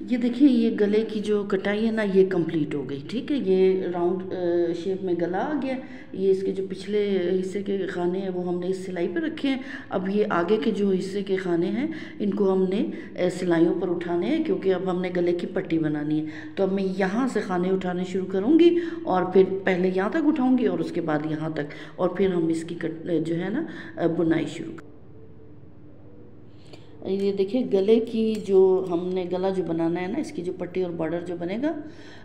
ये देखिए, ये गले की जो कटाई है ना, ये कंप्लीट हो गई, ठीक है? ये राउंड शेप में गला आ गया। ये इसके जो पिछले हिस्से के खाने हैं, वो हमने इस सिलाई पर रखे हैं। अब ये आगे के जो हिस्से के खाने हैं, इनको हमने सिलाइयों पर उठाने हैं, क्योंकि अब हमने गले की पट्टी बनानी है। तो अब मैं यहाँ से खाने उठाने शुरू करूँगी, और फिर पहले यहाँ तक उठाऊँगी, और उसके बाद यहाँ तक। और फिर हम इसकी कट, जो है ना बुनाई शुरू ये देखिए, गले की जो हमने गला जो बनाना है ना, इसकी जो पट्टी और बॉर्डर जो बनेगा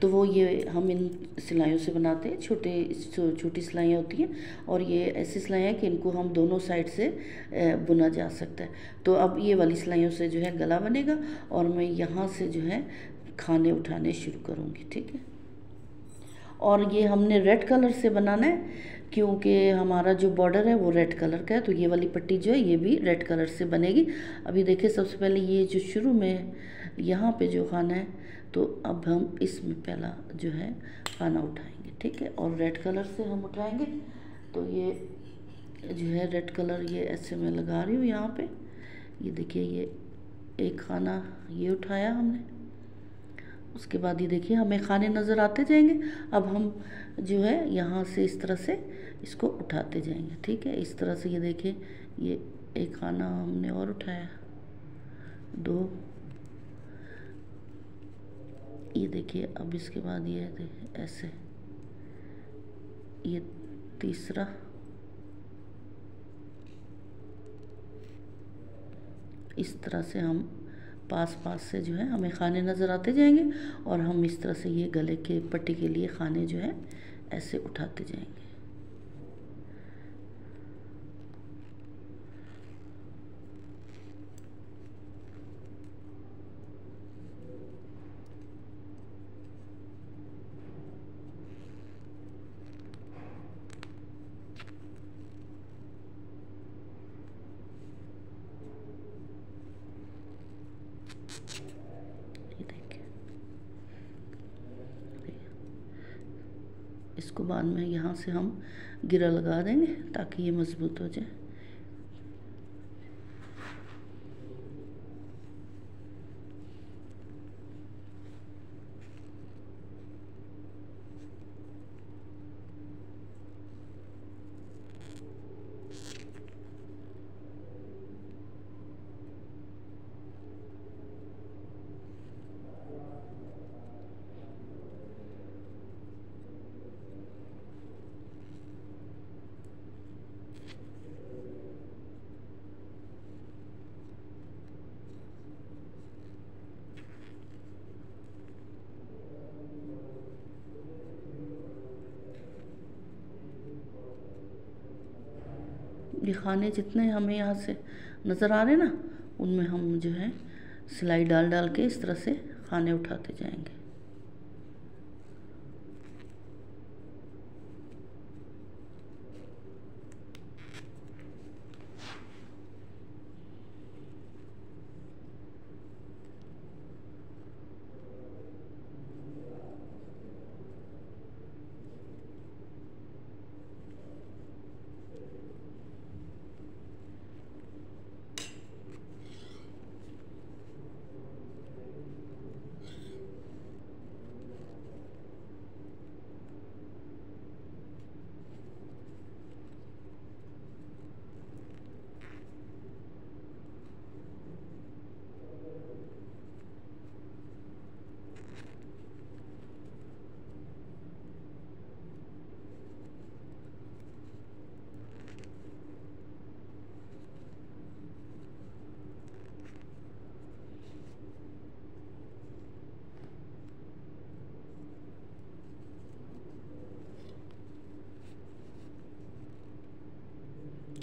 तो वो ये हम इन सिलाइयों से बनाते हैं। छोटे छोटी सिलाइयाँ होती हैं और ये ऐसी सिलाइयाँ कि इनको हम दोनों साइड से बुना जा सकता है। तो अब ये वाली सिलाइयों से जो है गला बनेगा और मैं यहाँ से जो है खाने उठाने शुरू करूँगी, ठीक है? और ये हमने रेड कलर से बनाना है। क्योंकि हमारा जो बॉर्डर है वो रेड कलर का है तो ये वाली पट्टी जो है ये भी रेड कलर से बनेगी। अभी देखिए, सबसे पहले ये जो शुरू में यहाँ पे जो खाना है तो अब हम इसमें पहला जो है खाना उठाएँगे, ठीक है? और रेड कलर से हम उठाएँगे तो ये जो है रेड कलर ये ऐसे मैं लगा रही हूँ यहाँ पे। ये देखिए, ये एक खाना ये उठाया हमने। उसके बाद ये देखिए, हमें खाने नज़र आते जाएँगे। अब हम जो है, यहाँ से इस तरह से इसको उठाते जाएँगे, ठीक है? इस तरह से ये देखिए, ये एक खाना हमने और उठाया। दो, ये देखिए, अब इसके बाद ये देखिए, ऐसे। ये तीसरा, इस तरह से हम पास पास से जो है हमें खाने नज़र आते जाएँगे और हम इस तरह से ये गले के पट्टी के लिए खाने जो है ऐसे उठाते जाएँगे। इसको बाद में यहाँ से हम गिरा लगा देंगे ताकि ये मज़बूत हो जाए। ये खाने जितने हमें यहाँ से नज़र आ रहे ना, उनमें हम जो है सिलाई डाल डाल के इस तरह से खाने उठाते जाएँगे।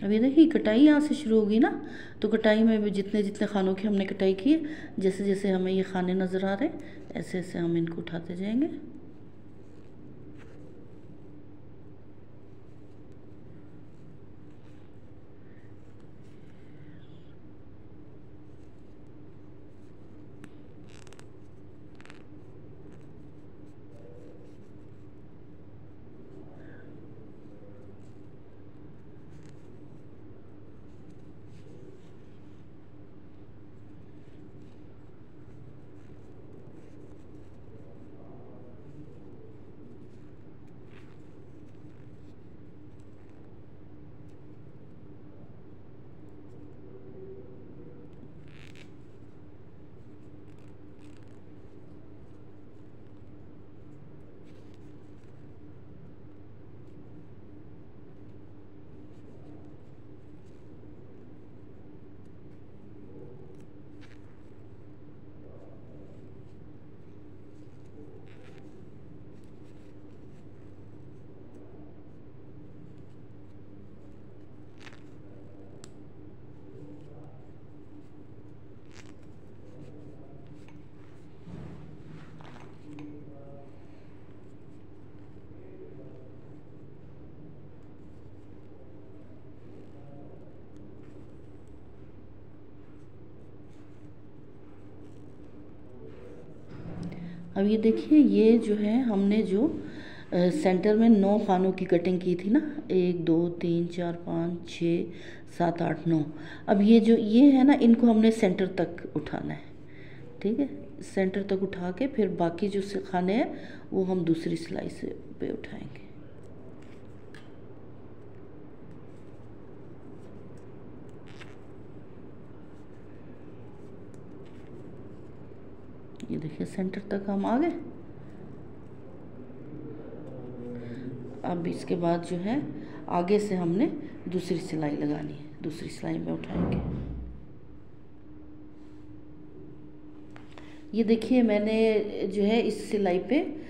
अभी देखिए, कटाई यहाँ से शुरू होगी ना? तो कटाई में भी जितने जितने खानों की हमने कटाई की है, जैसे जैसे हमें ये खाने नज़र आ रहे ऐसे ऐसे हम इनको उठाते जाएँगे। अब ये देखिए, ये जो है, हमने जो सेंटर में नौ खानों की कटिंग की थी ना, एक, दो, तीन, चार, पाँच छ सात, आठ, नौ। अब ये जो, ये है ना, इनको हमने सेंटर तक उठाना है। ठीक है? सेंटर तक उठा के फिर बाकी जो खाने हैं, वो हम दूसरी सिलाई से पे उठाएँगे। ये देखिए सेंटर तक हम आ गए। अब इसके बाद जो है, आगे से हमने दूसरी सिलाई लगानी है। दूसरी सिलाई में उठाएँगे। ये देखिए, मैंने जो है, इस सिलाई पे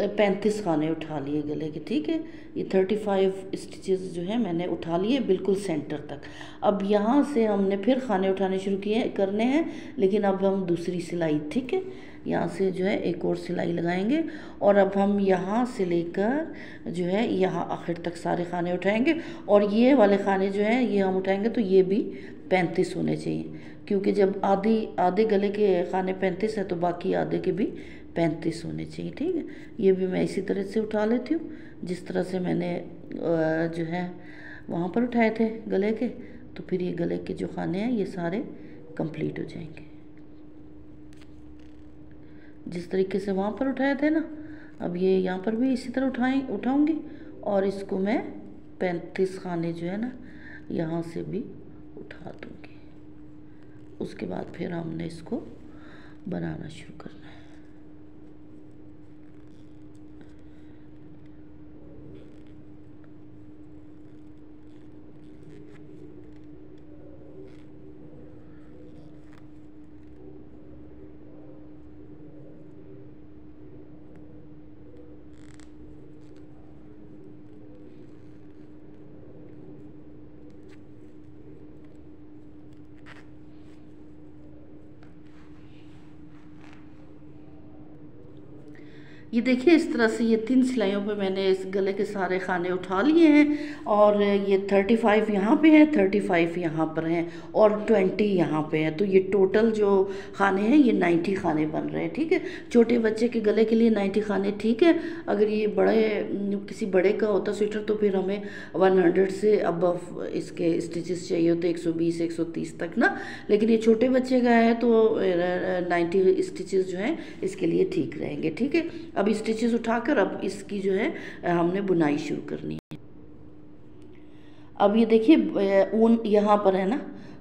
पैंतीस खाने उठा लिए गले के, ठीक है? ये थर्टी फाइव स्टिचेस जो है, मैंने उठा लिए बिल्कुल सेंटर तक। अब यहाँ से हमने फिर खाने उठाने शुरू किए, करने हैं, लेकिन अब हम दूसरी सिलाई, ठीक है? यहाँ से जो है एक और सिलाई लगाएँगे और अब हम यहाँ से लेकर जो है यहाँ आखिर तक सारे खाने उठाएँगे और ये वाले खाने जो हैं, ये हम उठाएँगे तो ये भी पैंतीस होने चाहिए। क्योंकि जब आधी, आधे गले के खाने पैंतीस हैं तो बाकी आधे के भी पैंतीस होने चाहिए, ठीक है? ये भी मैं इसी तरह से उठा लेती हूँ। जिस तरह से मैंने जो है, वहाँ पर उठाए थे गले के तो फिर ये गले के जो खाने हैं, ये सारे कंप्लीट हो जाएँगे। जिस तरीके से वहाँ पर उठाए थे ना, अब ये यहाँ पर भी इसी तरह उठाएँ, उठाऊँगी। और इसको मैं पैंतीस खाने जो है ना, यहाँ से भी उठा दूँगी। उसके बाद फिर हमने इसको बनाना शुरू करना है। ये देखिए, इस तरह से ये तीन सिलाइयों पे मैंने इस गले के सारे खाने उठा लिए हैं और ये थर्टी फाइव यहाँ पर है थर्टी फाइव यहाँ पर हैं और ट्वेंटी यहाँ पे है। तो ये टोटल जो खाने हैं, ये नाइन्टी खाने बन रहे हैं, ठीक है? छोटे बच्चे के गले के लिए नाइन्टी खाने ठीक है। अगर ये बड़े, किसी बड़े का होता स्वेटर तो फिर हमें वन हंड्रेड से अब इसके स्टिचेस चाहिए होते, एक सौ बीस, एक सौ तीस तक ना। लेकिन ये छोटे बच्चे का है तो नाइन्टी स्टिचेस जो हैं, इसके लिए ठीक रहेंगे, ठीक है? अब स्टिचेस उठाकर अब इसकी जो है हमने बुनाई शुरू करनी है। अब ये देखिए ऊन यहाँ पर है ना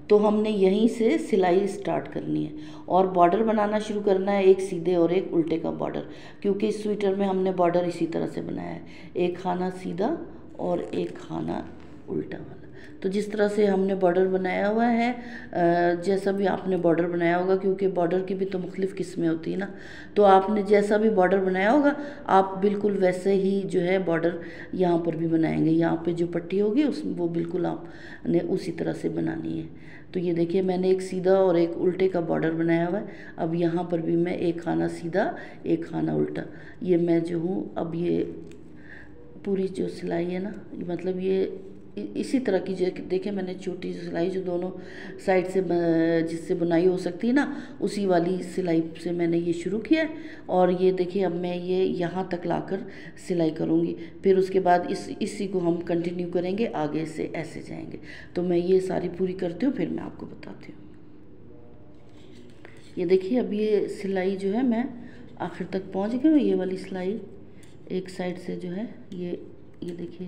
तो हमने यहीं से सिलाई स्टार्ट करनी है। और बॉर्डर बनाना शुरू करना है, एक सीधे और एक उल्टे का बॉर्डर क्योंकि इस स्वेटर में हमने बॉर्डर इसी तरह से बनाया है। एक खाना सीधा और एक खाना उल्टा वाला। तो जिस तरह से हमने बॉर्डर बनाया हुआ है जैसा भी आपने बॉर्डर बनाया होगा, क्योंकि बॉर्डर की भी तो मुख्तलिफ़ किस्में होती हैं ना तो आपने जैसा भी बॉर्डर बनाया होगा, आप बिल्कुल वैसे ही जो है बॉर्डर यहाँ पर भी बनाएँगे। यहाँ पे जो पट्टी होगी, उस, वो बिल्कुल आपने उसी तरह से बनानी है। तो ये देखिए, मैंने एक सीधा और एक उल्टे का बॉर्डर बनाया हुआ है। अब यहाँ पर भी मैं एक खाना सीधा, एक खाना उल्टा। ये मैं जो हूँ, अब ये पूरी जो सिलाई है ना मतलब ये इसी तरह की जो देखें मैंने छोटी सिलाई जो दोनों साइड से जिससे बुनाई हो सकती है ना, उसी वाली सिलाई से मैंने ये शुरू किया है। और ये देखिए, अब मैं ये यहाँ तक लाकर सिलाई करूँगी। फिर उसके बाद इस, इसी को हम कंटिन्यू करेंगे, आगे से ऐसे जाएँगे। तो मैं ये सारी पूरी करती हूँ, फिर मैं आपको बताती हूँ। ये देखिए, अब ये सिलाई जो है, मैं आखिर तक पहुँच गई हूँ। ये वाली सिलाई एक साइड से जो है, ये ये देखिए।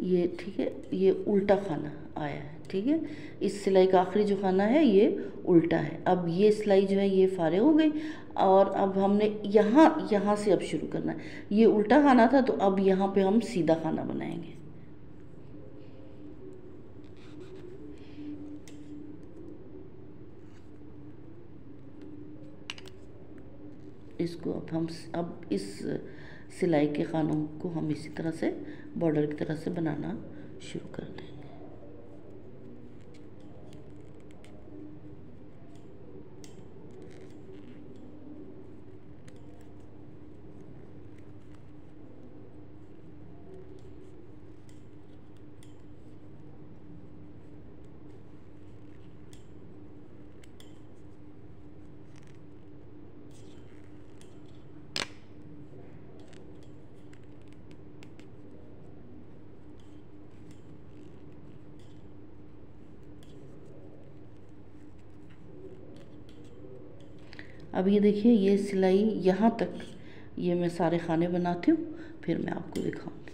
ये, ठीक है, ये उल्टा खाना आया है, ठीक है। इस सिलाई का आखिरी जो खाना है, ये उल्टा है। अब ये सिलाई जो है, ये फारे हो गई और अब हमने यहाँ यहाँ से अब शुरू करना है। ये उल्टा खाना था तो अब यहाँ पे हम सीधा खाना बनाएँगे। इसको अब हम, अब इस सिलाई के खानों को हम इसी तरह से बॉर्डर की तरह से बनाना शुरू कर दें अब ये देखिए, ये सिलाई यहाँ तक, ये मैं सारे खाने बनाती हूँ, फिर मैं आपको दिखाऊँगी।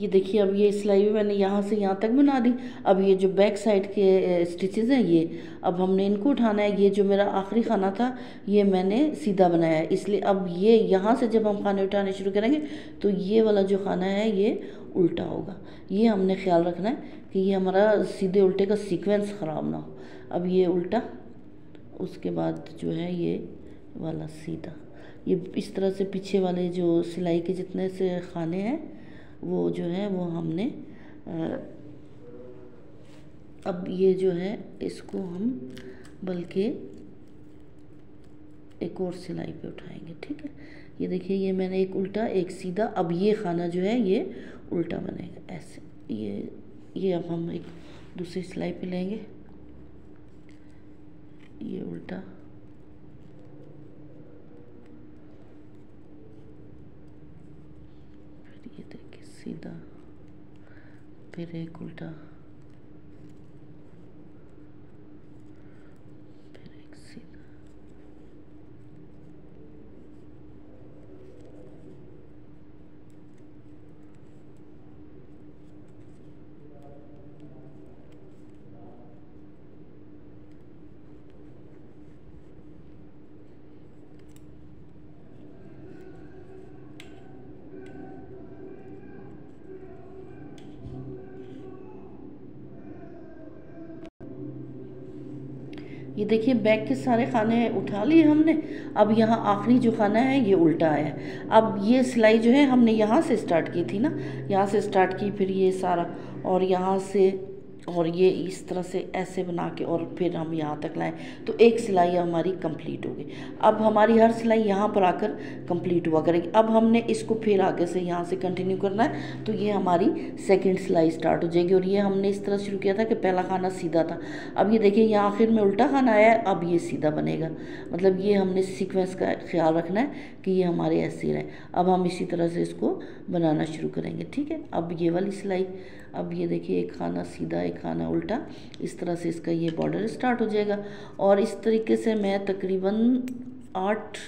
ये देखिए, अब ये सिलाई भी मैंने यहाँ से यहाँ तक बना दी। अब ये जो बैक साइड के स्टिचेस हैं ये, अब हमने इनको उठाना है। ये जो मेरा आखिरी खाना था, ये मैंने सीधा बनाया है। इसलिए अब ये यहाँ से जब हम खाने उठाने शुरू करेंगे तो ये वाला जो खाना है, ये उल्टा होगा। ये हमने ख्याल रखना है कि ये हमारा सीधे उल्टे का सीक्वेंस ख़राब ना हो। अब ये उल्टा, उसके बाद जो है ये वाला सीधा। ये इस तरह से पीछे वाले जो सिलाई के जितने से खाने हैं वो जो है, वो हमने अब ये जो है, इसको हम बल्कि एक और सिलाई पे उठाएँगे, ठीक है? ये देखिए, ये मैंने एक उल्टा, एक सीधा, अब ये खाना जो है, ये उल्टा बनेगा, ऐसे। ये ये अब हम एक दूसरी सिलाई पे लेंगे। ये उल्टा फिर ये देखिए सीधा फिर एक उल्टा। ये देखिए, बैग के सारे खाने उठा लिए हमने। अब यहाँ आखिरी जो खाना है, ये उल्टा है। अब ये सिलाई जो है, हमने यहाँ से स्टार्ट की थी ना। यहाँ से स्टार्ट की फिर ये सारा। और यहाँ से और ये इस तरह से ऐसे बना के और फिर हम यहाँ तक लाएँ। तो एक सिलाई हमारी कंप्लीट होगी अब हमारी हर सिलाई यहाँ पर आकर कंप्लीट हुआ करेगी। अब हमने इसको फिर आगे से यहाँ से कंटिन्यू करना है। तो ये हमारी सेकंड सिलाई स्टार्ट हो जाएगी और ये हमने इस तरह शुरू किया था कि पहला खाना सीधा था। अब ये देखिए यहाँ आखिर में उल्टा खाना आया है अब ये सीधा बनेगा। मतलब ये हमने सीक्वेंस का ख्याल रखना है कि ये हमारे ऐसे रहे। अब हम इसी तरह से इसको बनाना शुरू करेंगे, ठीक है? अब ये वाली सिलाई अब ये देखिए, एक खाना सीधा, एक खाना उल्टा। इस तरह से इसका ये बॉर्डर स्टार्ट हो जाएगा। और इस तरीके से मैं तकरीबन आठ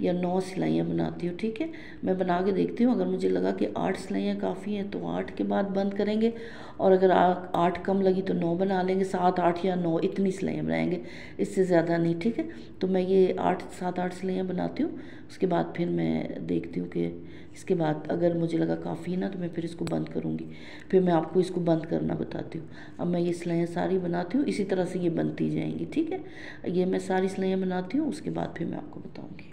या नौ सिलाइयाँ बनाती हूँ, ठीक है? मैं बना के देखती हूँ, अगर मुझे लगा कि आठ सिलाइयाँ काफ़ी हैं तो आठ के बाद बंद करेंगे, और अगर आठ कम लगी तो नौ बना लेंगे, सात, आठ या नौ, इतनी सिलाइयाँ बनाएँगे, इससे ज़्यादा नहीं, ठीक है? तो मैं ये आठ, सात, आठ सिलाइयाँ बनाती हूँ, उसके बाद फिर मैं देखती हूँ कि इसके बाद अगर मुझे लगा काफ़ी है ना तो मैं फिर इसको बंद करूँगी। फिर मैं आपको इसको बंद करना बताती हूँ। अब मैं ये सिलाइयाँ सारी बनाती हूँ, इसी तरह से ये बनती जाएँगी, ठीक है? ये मैं सारी सिलाइयाँ बनाती हूँ, उसके बाद फिर मैं आपको बताऊँगी।